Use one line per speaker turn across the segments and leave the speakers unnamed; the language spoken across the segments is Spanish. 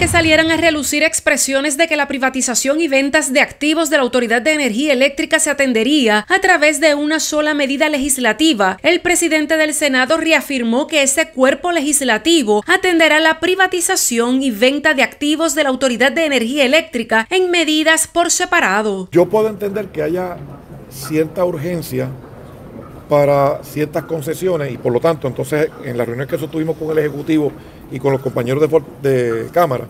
que salieran a relucir expresiones de que la privatización y ventas de activos de la Autoridad de Energía Eléctrica se atendería a través de una sola medida legislativa, el presidente del Senado reafirmó que ese cuerpo legislativo atenderá la privatización y venta de activos de la Autoridad de Energía Eléctrica en medidas por separado.
Yo puedo entender que haya cierta urgencia para ciertas concesiones y por lo tanto entonces en la reunión que sostuvimos con el Ejecutivo y con los compañeros de, Cámara,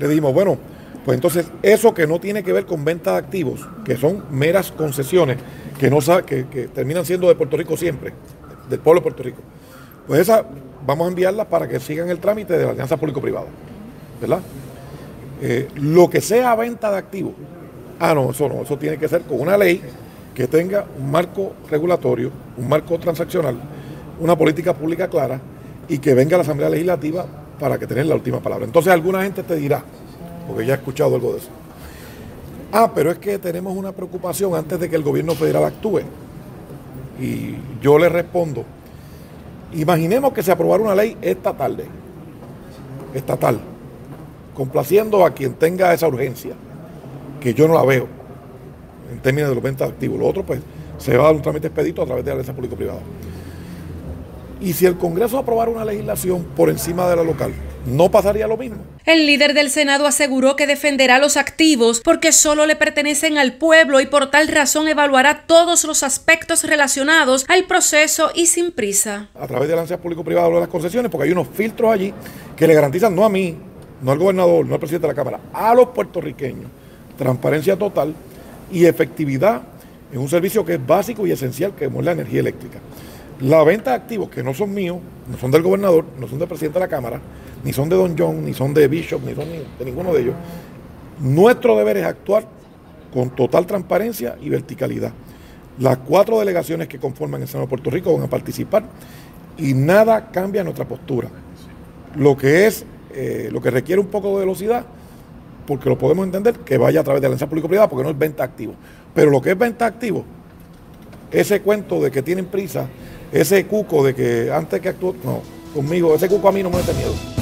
le dijimos, bueno, pues entonces eso que no tiene que ver con venta de activos, que son meras concesiones que, no, que, que terminan siendo de Puerto Rico siempre, del pueblo de Puerto Rico, pues esa vamos a enviarla para que sigan el trámite de la alianza público-privada, ¿verdad? Eh, lo que sea venta de activos, ah, no, eso no, eso tiene que ser con una ley que tenga un marco regulatorio, un marco transaccional, una política pública clara y que venga la Asamblea Legislativa para que tenga la última palabra. Entonces alguna gente te dirá, porque ya he escuchado algo de eso, ah, pero es que tenemos una preocupación antes de que el gobierno federal actúe. Y yo le respondo, imaginemos que se aprobara una ley esta tarde, estatal, complaciendo a quien tenga esa urgencia, que yo no la veo en términos de los ventas activos. Lo otro, pues, se va a dar un trámite expedito a través de la alianza público-privada. Y si el Congreso aprobara una legislación por encima de la local, no pasaría lo mismo.
El líder del Senado aseguró que defenderá los activos porque solo le pertenecen al pueblo y por tal razón evaluará todos los aspectos relacionados al proceso y sin prisa.
A través de la alianza público-privada de las concesiones, porque hay unos filtros allí que le garantizan no a mí, no al gobernador, no al presidente de la Cámara, a los puertorriqueños, transparencia total y efectividad en un servicio que es básico y esencial, que es la energía eléctrica. La venta de activos que no son míos, no son del gobernador, no son del presidente de la Cámara, ni son de Don John, ni son de Bishop, ni son de ninguno de ellos. Nuestro deber es actuar con total transparencia y verticalidad. Las cuatro delegaciones que conforman el Senado de Puerto Rico van a participar y nada cambia nuestra postura. Lo que es, eh, lo que requiere un poco de velocidad porque lo podemos entender que vaya a través de la alianza público-privada porque no es venta activo. Pero lo que es venta activo, ese cuento de que tienen prisa, ese cuco de que antes que actúe, no, conmigo, ese cuco a mí no me ha tenido.